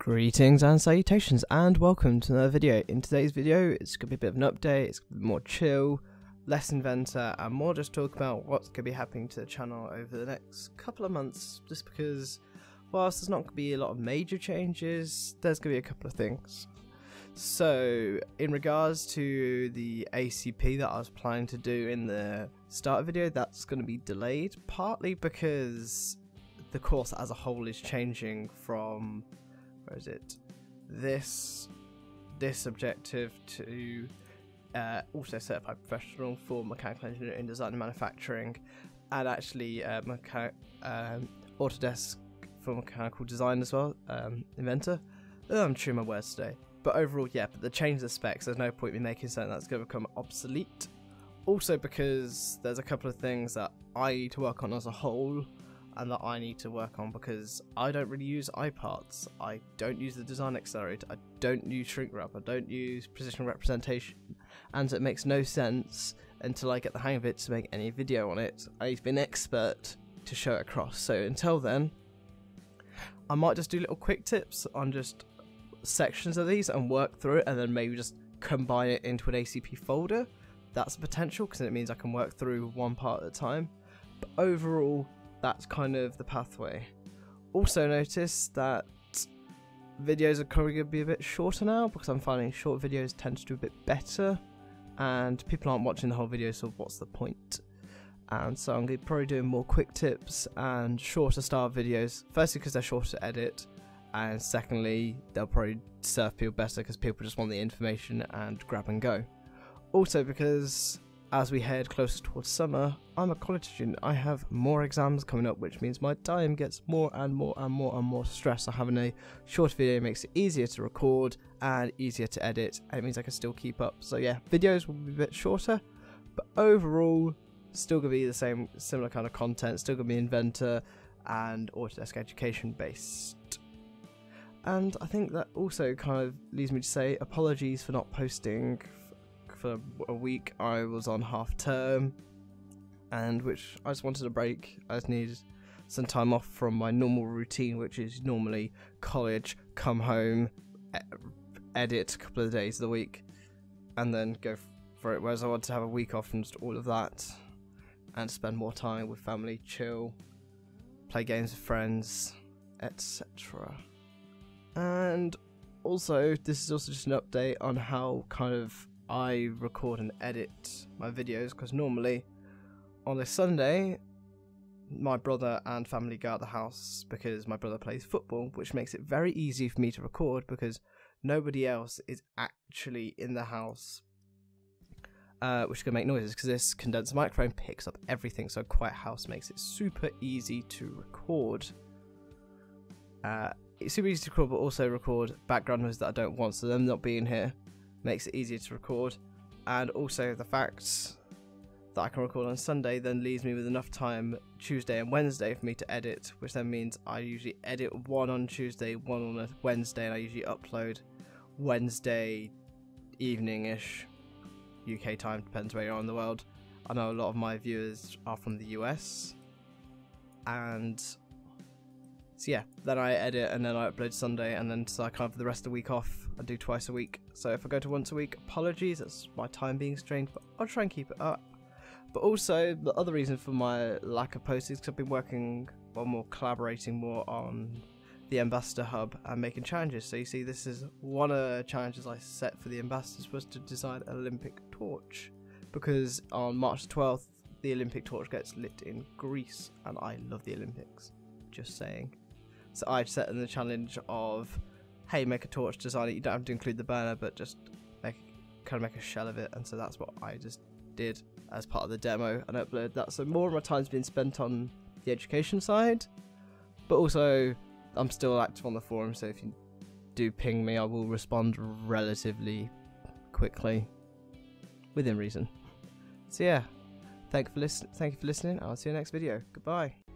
Greetings and salutations and welcome to another video. In today's video it's going to be a bit of an update, it's going to be more chill, less inventor and more just talk about what's going to be happening to the channel over the next couple of months just because whilst there's not going to be a lot of major changes, there's going to be a couple of things. So in regards to the ACP that I was planning to do in the start video, that's going to be delayed partly because the course as a whole is changing from is it? This this objective to uh, also certified professional for mechanical engineering, in design and manufacturing, and actually uh, um, Autodesk for mechanical design as well, um, inventor. Oh, I'm chewing my words today. But overall, yeah, but the change of the specs, there's no point in making something that's going to become obsolete. Also because there's a couple of things that I need to work on as a whole and that I need to work on because I don't really use iParts. I don't use the design accelerator. I don't use shrink wrap. I don't use precision representation. And it makes no sense until I get the hang of it to make any video on it. I need to be an expert to show it across. So until then, I might just do little quick tips on just sections of these and work through it and then maybe just combine it into an ACP folder. That's a potential because it means I can work through one part at a time. But overall, that's kind of the pathway. Also notice that videos are probably going to be a bit shorter now because I'm finding short videos tend to do a bit better and people aren't watching the whole video so what's the point? And so I'm going to probably doing more quick tips and shorter style videos. Firstly because they're shorter to edit and secondly they'll probably serve people better because people just want the information and grab and go. Also because as we head closer towards summer, I'm a college student. I have more exams coming up, which means my time gets more and more and more and more stressed. So having a short video makes it easier to record and easier to edit, and it means I can still keep up. So yeah, videos will be a bit shorter, but overall, still gonna be the same, similar kind of content. Still gonna be Inventor and Autodesk Education based. And I think that also kind of leads me to say apologies for not posting for a week. I was on half term, and which I just wanted a break. I just needed some time off from my normal routine, which is normally college, come home, edit a couple of days of the week, and then go for it. Whereas I wanted to have a week off from just all of that, and spend more time with family, chill, play games with friends, etc. And also, this is also just an update on how kind of I record and edit my videos because normally on a Sunday, my brother and family go out the house because my brother plays football, which makes it very easy for me to record because nobody else is actually in the house, uh, which can make noises because this condenser microphone picks up everything. So a quiet house makes it super easy to record. Uh, it's super easy to record, but also record background noise that I don't want. So them not being here makes it easier to record. And also the fact that I can record on Sunday then leaves me with enough time Tuesday and Wednesday for me to edit, which then means I usually edit one on Tuesday, one on a Wednesday, and I usually upload Wednesday evening-ish UK time, depends where you are in the world. I know a lot of my viewers are from the US, and so yeah, then I edit and then I upload Sunday, and then so I kind of the rest of the week off. I do twice a week. So if I go to once a week, apologies. That's my time being strained, but I'll try and keep it up. But also the other reason for my lack of posts is because I've been working or more collaborating more on the Ambassador Hub and making challenges. So you see, this is one of the challenges I set for the ambassadors was to design an Olympic torch, because on March 12th the Olympic torch gets lit in Greece, and I love the Olympics. Just saying. So I've set them the challenge of, hey, make a torch, design it. You don't have to include the burner, but just make kind of make a shell of it. And so that's what I just did as part of the demo and uploaded that. So more of my time's been spent on the education side, but also I'm still active on the forum. So if you do ping me, I will respond relatively quickly, within reason. So yeah, thank you for listening. Thank you for listening. I'll see you next video. Goodbye.